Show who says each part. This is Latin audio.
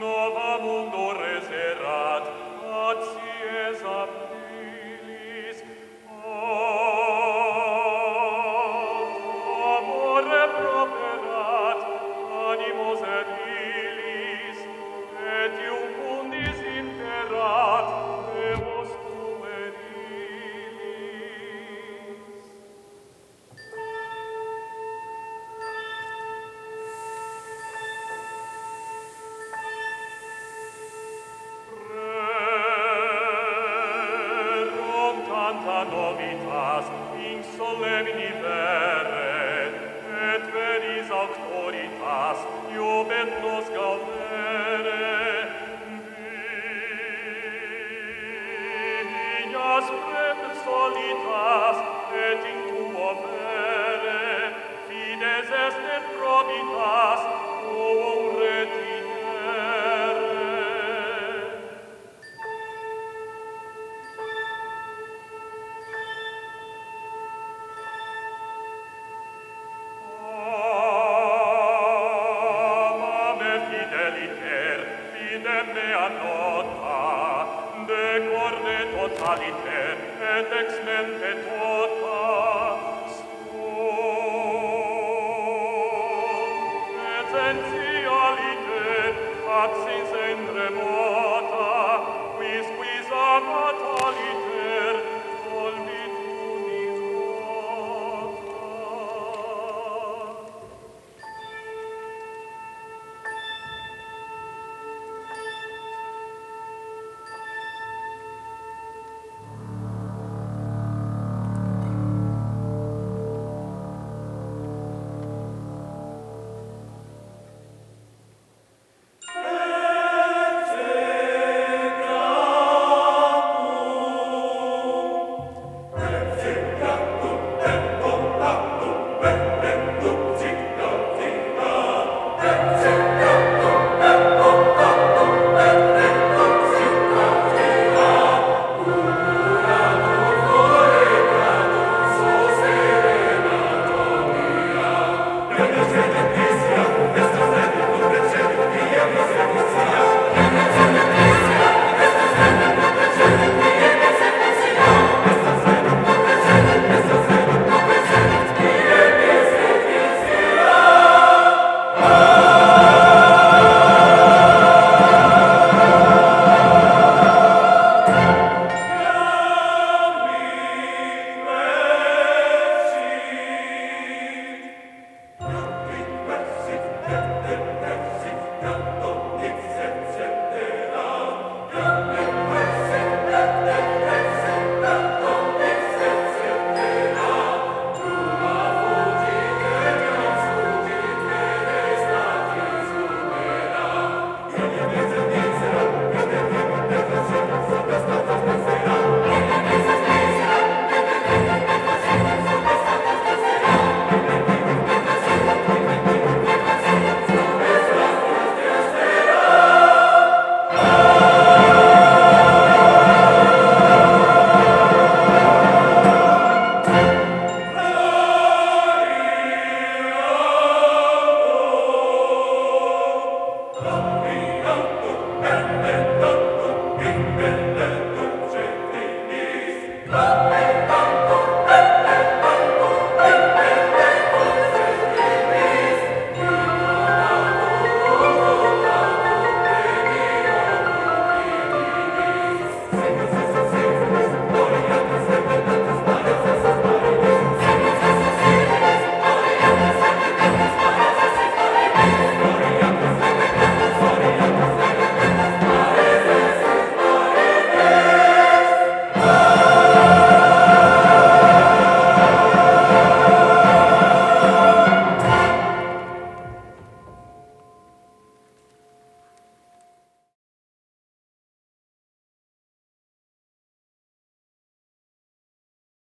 Speaker 1: nova mundo reserat, acies ab sancta novitas in solemni vere, et veris auctoritas iubet nos gaudere. Vignas prep solitas et in tuo vere, fides est et probitas, mortalité et ex mente